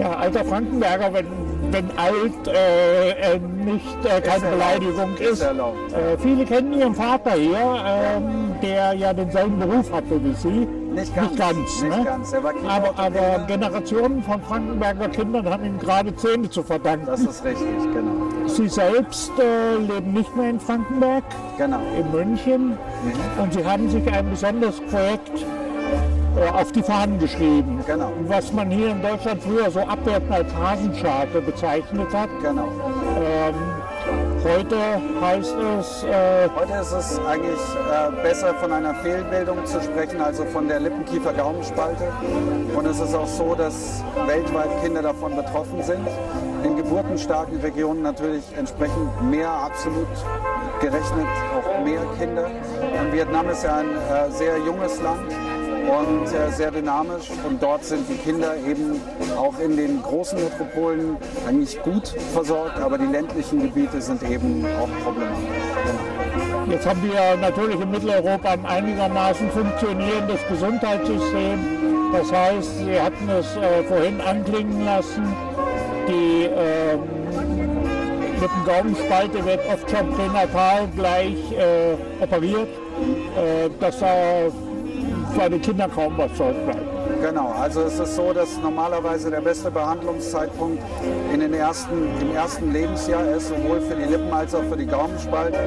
Ja, alter Frankenberger, wenn, wenn alt äh, nicht äh, keine erlaubt. Beleidigung Ist ist. erlaubt. Äh, viele kennen ihren Vater hier, ähm, der ja denselben Beruf hatte wie Sie. Nicht ganz. Nicht ganz, Nicht ne? ganz. Er Aber, aber. Generationen von Frankenberger Kindern haben ihm gerade Zähne zu verdanken. Das ist richtig, genau. Sie selbst äh, leben nicht mehr in Frankenberg, Genau. in München. Und Sie haben sich ein besonderes Projekt auf die Fahnen geschrieben. Genau. Was man hier in Deutschland früher so abwertend als Hasenscharte bezeichnet hat. Genau. Ähm, heute heißt es, äh, Heute ist es eigentlich äh, besser von einer Fehlbildung zu sprechen, also von der Lippenkiefer-Gaumenspalte. Und es ist auch so, dass weltweit Kinder davon betroffen sind. In geburtenstarken Regionen natürlich entsprechend mehr absolut gerechnet, auch mehr Kinder. Und Vietnam ist ja ein äh, sehr junges Land und äh, sehr dynamisch. Und dort sind die Kinder eben auch in den großen Metropolen eigentlich gut versorgt, aber die ländlichen Gebiete sind eben auch problematisch. Jetzt haben wir natürlich in Mitteleuropa ein einigermaßen funktionierendes Gesundheitssystem. Das heißt, Sie hatten es äh, vorhin anklingen lassen, die ähm, Lippengaumensspalte wird oft schon pränatal gleich äh, operiert, äh, dass da bei den Kindern kaum was zurückbleibt. Genau, also es ist so, dass normalerweise der beste Behandlungszeitpunkt in den ersten, im ersten Lebensjahr ist, sowohl für die Lippen als auch für die Gaumenspalte.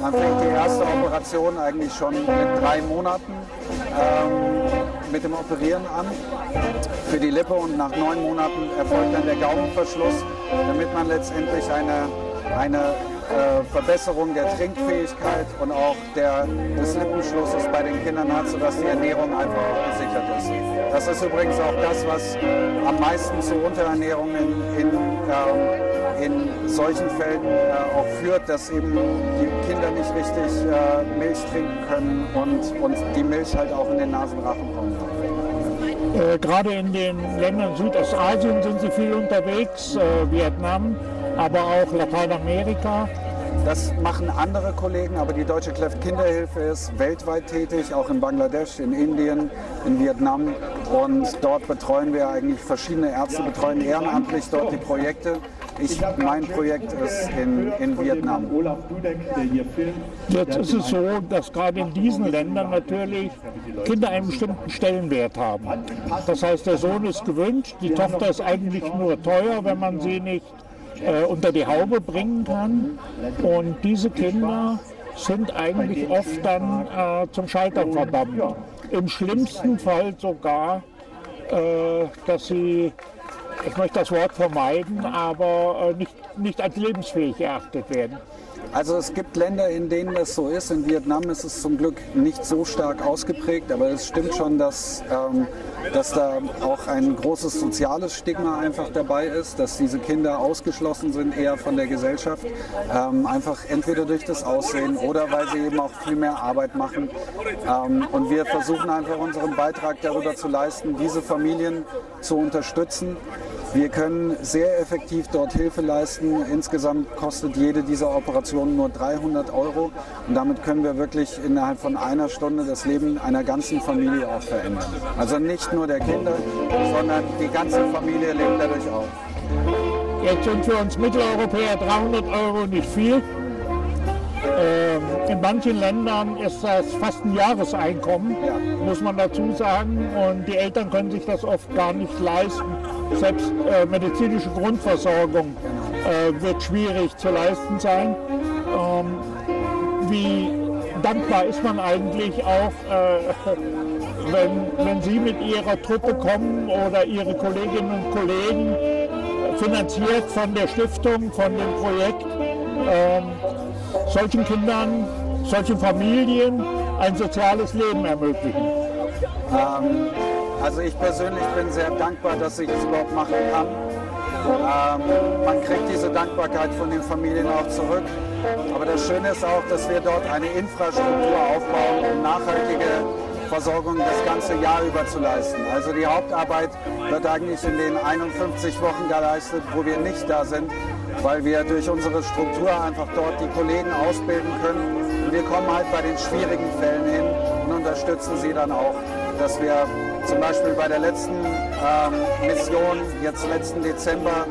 Man fängt die erste Operation eigentlich schon mit drei Monaten ähm, mit dem Operieren an für die Lippe und nach neun Monaten erfolgt dann der Gaumenverschluss, damit man letztendlich eine, eine äh, Verbesserung der Trinkfähigkeit und auch der, des Lippenschlusses bei den Kindern hat, sodass die Ernährung einfach gesichert ist. Das ist übrigens auch das, was am meisten zu Unterernährung in, in, ähm, in solchen Fällen äh, auch führt, dass eben die Kinder nicht richtig äh, Milch trinken können und, und die Milch halt auch in den Nasenrachen kommen. Äh, Gerade in den Ländern Südostasien sind sie viel unterwegs, Vietnam, aber auch Lateinamerika. Das machen andere Kollegen, aber die Deutsche Kleft-Kinderhilfe ist weltweit tätig, auch in Bangladesch, in Indien, in Vietnam. Und dort betreuen wir eigentlich verschiedene Ärzte, betreuen ehrenamtlich dort die Projekte. Ich, mein Projekt ist in, in Vietnam. Jetzt ist es so, dass gerade in diesen Ländern natürlich Kinder einen bestimmten Stellenwert haben. Das heißt, der Sohn ist gewünscht, die Tochter ist eigentlich nur teuer, wenn man sie nicht äh, unter die Haube bringen kann. Und diese Kinder sind eigentlich oft dann äh, zum Scheitern verdammt. Im schlimmsten Fall sogar, äh, dass sie, ich möchte das Wort vermeiden, aber äh, nicht, nicht als lebensfähig erachtet werden. Also es gibt Länder, in denen das so ist. In Vietnam ist es zum Glück nicht so stark ausgeprägt, aber es stimmt schon, dass, ähm, dass da auch ein großes soziales Stigma einfach dabei ist, dass diese Kinder ausgeschlossen sind eher von der Gesellschaft, ähm, einfach entweder durch das Aussehen oder weil sie eben auch viel mehr Arbeit machen. Ähm, und wir versuchen einfach unseren Beitrag darüber zu leisten, diese Familien zu unterstützen. Wir können sehr effektiv dort Hilfe leisten. Insgesamt kostet jede dieser Operationen nur 300 Euro. Und damit können wir wirklich innerhalb von einer Stunde das Leben einer ganzen Familie auch verändern. Also nicht nur der Kinder, sondern die ganze Familie lebt dadurch auch. Jetzt sind für uns Mitteleuropäer 300 Euro nicht viel. Ähm, in manchen Ländern ist das fast ein Jahreseinkommen, Ja. muss man dazu sagen. Und die Eltern können sich das oft gar nicht leisten. Selbst äh, medizinische Grundversorgung äh, wird schwierig zu leisten sein. Ähm, wie dankbar ist man eigentlich auch, äh, wenn, wenn Sie mit Ihrer Truppe kommen oder Ihre Kolleginnen und Kollegen finanziert von der Stiftung, von dem Projekt, ähm, solchen Kindern, solchen Familien ein soziales Leben ermöglichen. Ähm, also ich persönlich bin sehr dankbar, dass ich es überhaupt machen kann. Ähm, man kriegt diese Dankbarkeit von den Familien auch zurück. Aber das Schöne ist auch, dass wir dort eine Infrastruktur aufbauen, um nachhaltige Versorgung das ganze Jahr über zu leisten. Also die Hauptarbeit wird eigentlich in den 51 Wochen geleistet, wo wir nicht da sind, weil wir durch unsere Struktur einfach dort die Kollegen ausbilden können. Und wir kommen halt bei den schwierigen Fällen hin und unterstützen sie dann auch, dass wir zum Beispiel bei der letzten ähm, Mission jetzt letzten Dezember,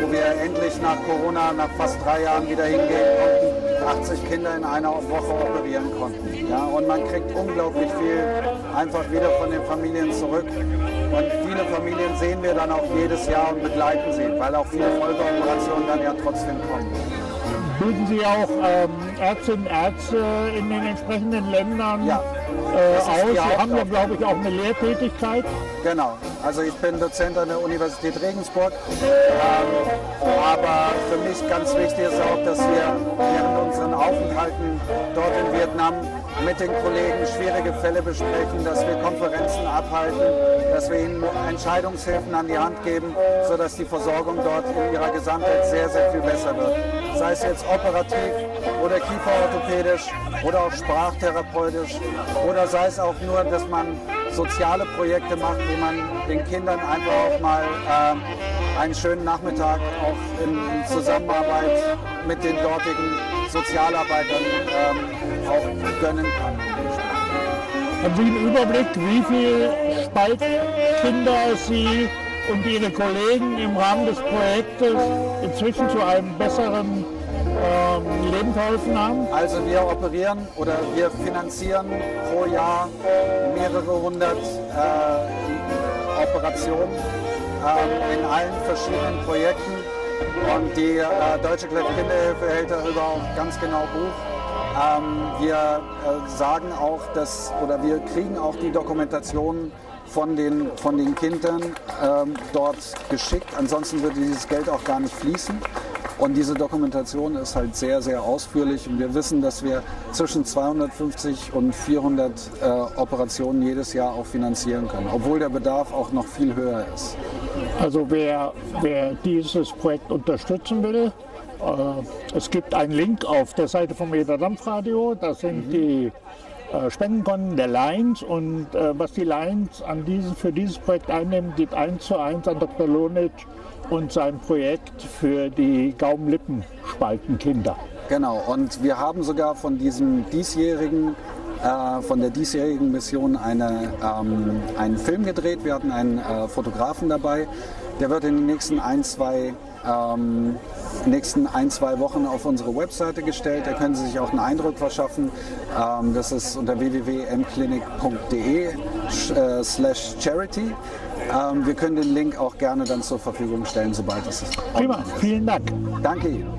wo wir endlich nach Corona, nach fast drei Jahren wieder hingehen konnten, 80 Kinder in einer Woche operieren konnten. Ja, und man kriegt unglaublich viel einfach wieder von den Familien zurück. Und viele Familien sehen wir dann auch jedes Jahr und begleiten sie, weil auch viele Folgeoperationen dann ja trotzdem kommen. Bilden Sie auch ähm, Ärztinnen und Ärzte in den entsprechenden Ländern Ja, äh, aus? Sie haben ja, glaube ich, auch eine Lehrtätigkeit. Genau, also ich bin Dozent an der Universität Regensburg. Ähm, aber für mich ganz wichtig ist auch, dass wir während unseren Aufenthalten dort in Vietnam mit den Kollegen schwierige Fälle besprechen, dass wir Konferenzen abhalten, dass wir ihnen Entscheidungshilfen an die Hand geben, sodass die Versorgung dort in ihrer Gesamtheit sehr, sehr viel besser wird. Sei es jetzt operativ oder kieferorthopädisch oder auch sprachtherapeutisch oder sei es auch nur, dass man soziale Projekte macht, wo man den Kindern einfach auch mal ähm, einen schönen Nachmittag auch in, in Zusammenarbeit mit den dortigen Sozialarbeitern ähm, auch gönnen kann. Haben Sie einen Überblick, wie viele Spaltkinder Sie und Ihre Kollegen im Rahmen des Projektes inzwischen zu einem besseren ähm, Leben verholfen haben? Also wir operieren oder wir finanzieren pro Jahr mehrere hundert äh, Operationen ähm, in allen verschiedenen Projekten. Und die äh, Deutsche Kinderhilfe hält darüber auch ganz genau Buch. Ähm, wir äh, sagen auch, dass, oder wir kriegen auch die Dokumentation von den, von den Kindern ähm, dort geschickt. Ansonsten würde dieses Geld auch gar nicht fließen. Und diese Dokumentation ist halt sehr, sehr ausführlich. Und wir wissen, dass wir zwischen 250 und 400 äh, Operationen jedes Jahr auch finanzieren können, obwohl der Bedarf auch noch viel höher ist. Also wer, wer dieses Projekt unterstützen will, äh, es gibt einen Link auf der Seite vom Eder Dampfradio. Da sind die äh, Spendenkonten der Lions und äh, was die Lions an dieses, für dieses Projekt einnehmen, geht eins zu eins an Dr. Lonitsch und sein Projekt für die Gaumenlippenspaltenkinder. Genau, und wir haben sogar von diesem diesjährigen, äh, von der diesjährigen Mission eine, ähm, einen Film gedreht. Wir hatten einen äh, Fotografen dabei. Der wird in den nächsten ein, zwei, ähm, nächsten ein, zwei Wochen auf unsere Webseite gestellt. Da können Sie sich auch einen Eindruck verschaffen. Ähm, das ist unter www.mklinik.de äh, slash charity. Ähm, wir können den Link auch gerne dann zur Verfügung stellen, sobald es ist. Prima, vielen Dank. Danke Ihnen.